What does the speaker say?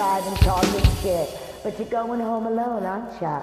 outside and talking shit. But you're going home alone, aren't ya?